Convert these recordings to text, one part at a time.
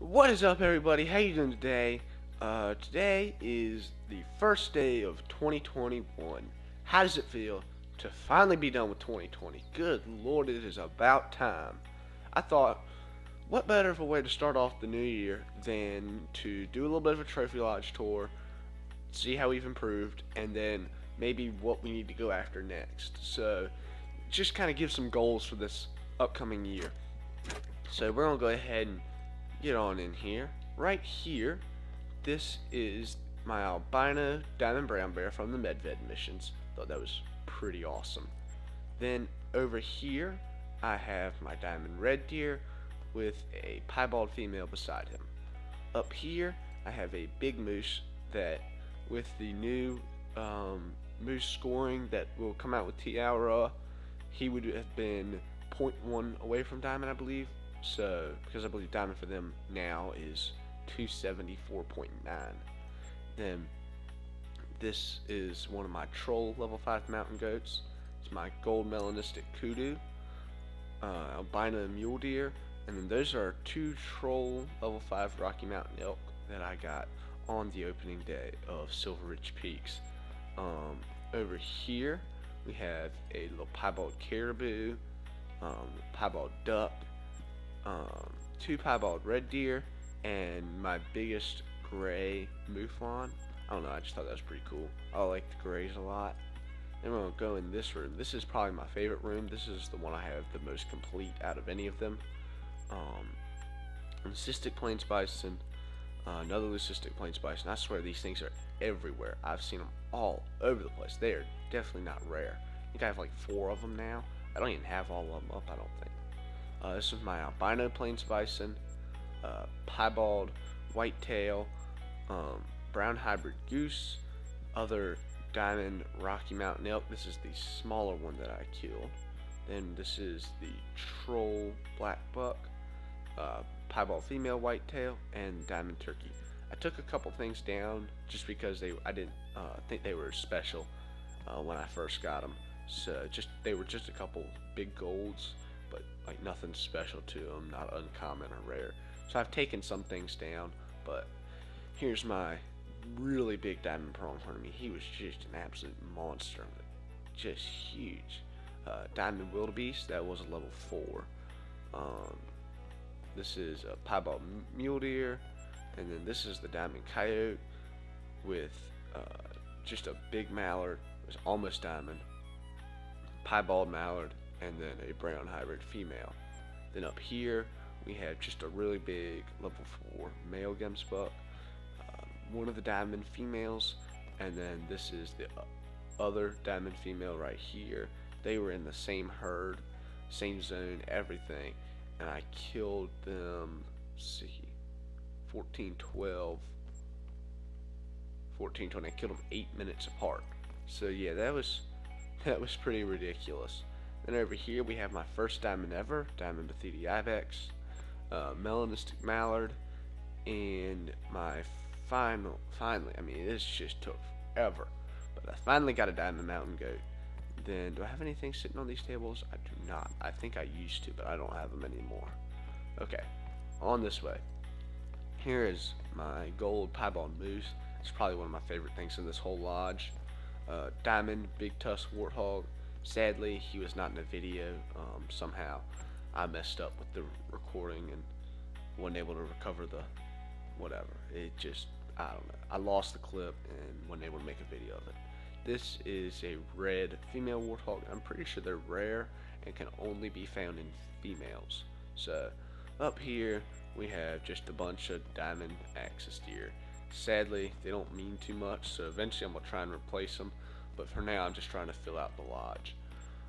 What is up everybody? How you doing today? Uh, today is the first day of 2021. How does it feel to finally be done with 2020? Good lord, it is about time. I thought, what better of a way to start off the new year than to do a little bit of a Trophy Lodge tour, see how we've improved, and then maybe what we need to go after next. So, just kind of give some goals for this upcoming year. So we're to go ahead and get on in here. Right here, this is my albino diamond brown bear from the Medved missions. Thought that was pretty awesome. Then over here, I have my diamond red deer with a piebald female beside him. Up here, I have a big moose that, with the new um, moose scoring that will come out with Tiara, he would have been 0.1 away from diamond, I believe. So, because I believe diamond for them now is 274.9. Then, this is one of my troll level 5 mountain goats. It's my gold melanistic kudu, uh, albino mule deer, and then those are two troll level 5 Rocky Mountain elk that I got on the opening day of Silver Ridge Peaks. Um, over here, we have a little piebald caribou, um, piebald duck, um, two piebald red deer, and my biggest gray mouflon. I don't know, I just thought that was pretty cool. I like the grays a lot. Then we'll go in this room. This is probably my favorite room. This is the one I have the most complete out of any of them. Um, cystic plains bison, uh, another leucistic plains bison. I swear these things are everywhere. I've seen them all over the place. They are definitely not rare. I think I have like four of them now. I don't even have all of them up, I don't think. Uh, this is my albino plains bison, uh, piebald, whitetail, um, brown hybrid goose, other diamond Rocky Mountain elk. This is the smaller one that I killed. Then this is the troll black buck, uh, piebald female whitetail, and diamond turkey. I took a couple things down just because they I didn't uh, think they were special uh, when I first got them. So just they were just a couple big golds, but like nothing special to them, not uncommon or rare. So I've taken some things down, but here's my really big diamond pronghorn. I mean, he was just an absolute monster, just huge. Uh, diamond wildebeest, that was a level four. Um, this is a piebald mule deer, and then this is the diamond coyote with uh, just a big mallard. It was almost diamond piebald mallard, and then a brown hybrid female. Then up here, we have just a really big level 4 male gemsbuck, uh, one of the diamond females, and then this is the other diamond female right here. They were in the same herd, same zone, everything, and I killed them, see, 14, 12, 14, 20. I killed them 8 minutes apart. So yeah, that was that was pretty ridiculous. Then over here we have my first diamond ever, Diamond Beceite Ibex, uh, Melanistic Mallard, and my final, finally, I mean this just took forever, but I finally got a Diamond Mountain Goat. Then, do I have anything sitting on these tables? I do not. I think I used to, but I don't have them anymore. Okay, on this way. Here is my gold piebald moose. It's probably one of my favorite things in this whole lodge uh, Diamond Big Tusk Warthog. Sadly, he was not in the video. Um, somehow, I messed up with the recording and wasn't able to recover the whatever. It just, I don't know. I lost the clip and wasn't able to make a video of it. This is a red female warthog. I'm pretty sure they're rare and can only be found in females. So, up here, we have just a bunch of diamond axis deer. Sadly, they don't mean too much, so eventually I'm going to try and replace them. But for now, I'm just trying to fill out the lodge.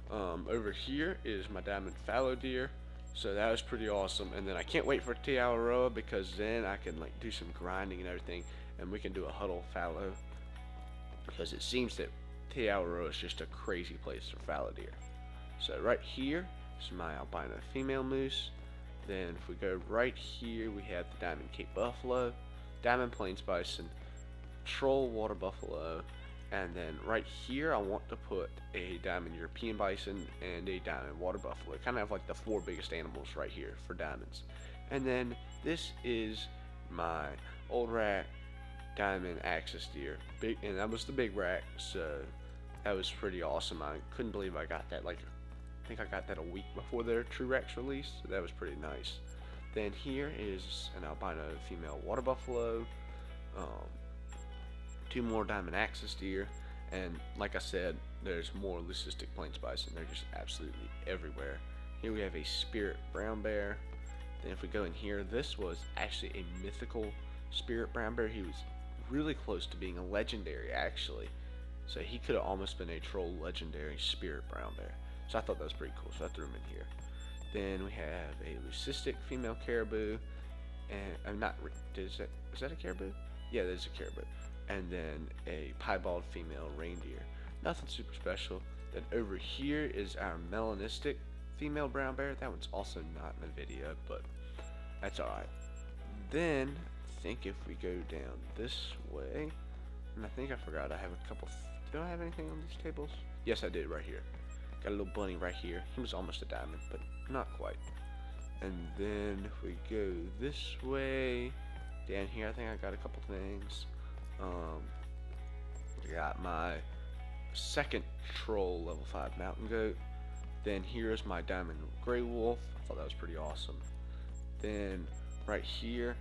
Um, over here is my diamond fallow deer. So that was pretty awesome. And then I can't wait for Te Awaroa because then I can like do some grinding and everything. And we can do a huddle fallow. Because it seems that Te Awaroa is just a crazy place for fallow deer. So right here is my albino female moose. Then if we go right here, we have the Diamond Cape Buffalo. Diamond Plains Bison, Troll Water Buffalo, and then right here I want to put a Diamond European Bison and a Diamond Water Buffalo. Kind of have like the four biggest animals right here for diamonds. And then this is my old rack diamond axis deer. Big, and that was the big rack, so that was pretty awesome. I couldn't believe I got that. Like, I think I got that a week before their true racks release. So that was pretty nice. Then here is an albino female water buffalo. Um, two more diamond axis deer. And like I said, there's more leucistic plains bison. They're just absolutely everywhere. Here we have a spirit brown bear. Then if we go in here, this was actually a mythical spirit brown bear. He was really close to being a legendary actually. So he could have almost been a troll legendary spirit brown bear. So I thought that was pretty cool. So I threw him in here. Then we have a leucistic female caribou. And I'm not. Is that is that a caribou? Yeah, that is a caribou. And then a piebald female reindeer. Nothing super special. Then over here is our melanistic female brown bear. That one's also not in the video, but that's alright. Then I think if we go down this way, and I think I forgot I have a couple. Do I have anything on these tables? Yes, I did right here. Got a little bunny right here. He was almost a diamond, but not quite. And then if we go this way, down here, I think I got a couple things. Um, got my second troll level 5 mountain goat. Then here's my diamond gray wolf. I thought that was pretty awesome. Then right here,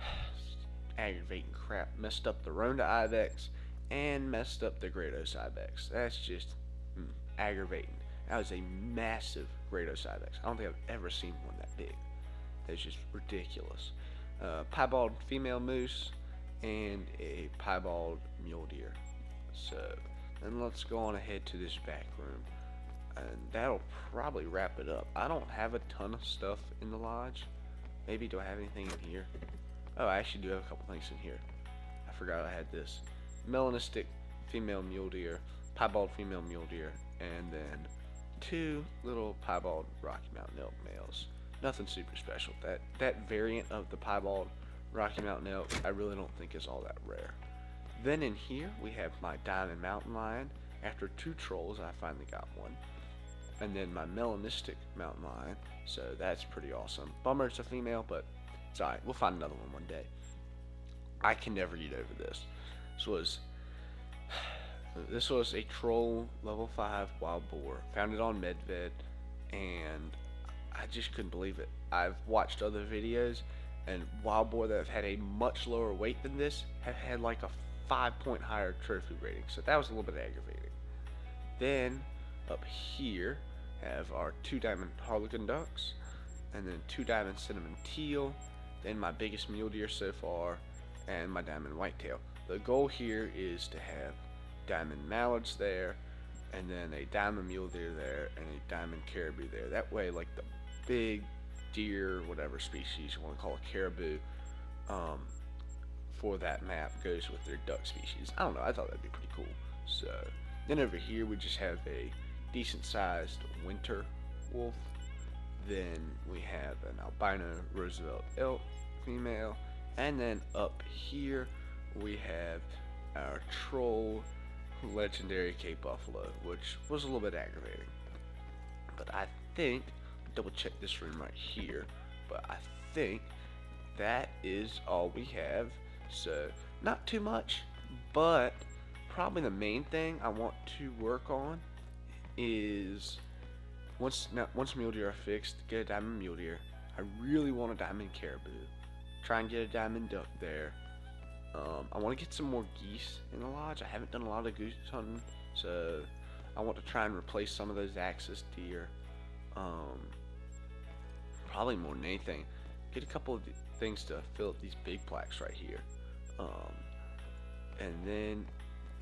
aggravating crap. Messed up the Ronda Ibex and messed up the Gredos Ibex. That's just mm, aggravating. That was a massive Gredos Ibex. I don't think I've ever seen one that big. That's just ridiculous. Uh, piebald female moose and a piebald mule deer. So, then let's go on ahead to this back room. And that'll probably wrap it up. I don't have a ton of stuff in the lodge. Maybe do I have anything in here? Oh, I actually do have a couple things in here. I forgot I had this. Melanistic female mule deer, piebald female mule deer, and then two little piebald Rocky Mountain elk males. Nothing super special. That that variant of the piebald Rocky Mountain elk, I really don't think is all that rare. Then in here we have my diamond mountain lion. After two trolls, I finally got one. And then my melanistic mountain lion. So that's pretty awesome. Bummer it's a female, but it's alright. We'll find another one one day. I can never get over this. This was this was a troll level 5 wild boar. Found it on Medved and I just couldn't believe it. I've watched other videos and wild boar that have had a much lower weight than this have had like a 5 point higher trophy rating. So that was a little bit aggravating. Then up here have our two diamond harlequin ducks and then two diamond cinnamon teal then my biggest mule deer so far and my diamond whitetail the goal here is to have diamond mallards there and then a diamond mule deer there and a diamond caribou there that way like the big deer whatever species you want to call a caribou um, for that map goes with their duck species I don't know I thought that'd be pretty cool so then over here we just have a decent sized winter wolf. Then we have an albino Roosevelt elk female. And then up here we have our troll legendary Cape Buffalo, which was a little bit aggravating. But I think, double check this room right here, but I think that is all we have. So, not too much, but probably the main thing I want to work on is once now once mule deer are fixed, get a diamond mule deer. I really want a diamond caribou. Try and get a diamond duck there. Um, I want to get some more geese in the lodge. I haven't done a lot of goose hunting, so I want to try and replace some of those axis deer. Um, probably more than anything, get a couple of things to fill up these big plaques right here. Um, and then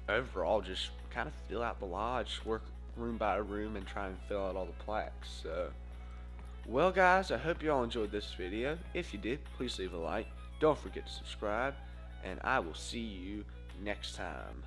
overall, just kind of fill out the lodge, work room by room and try and fill out all the plaques. So, well guys, I hope you all enjoyed this video. If you did, please leave a like. Don't forget to subscribe. And I will see you next time.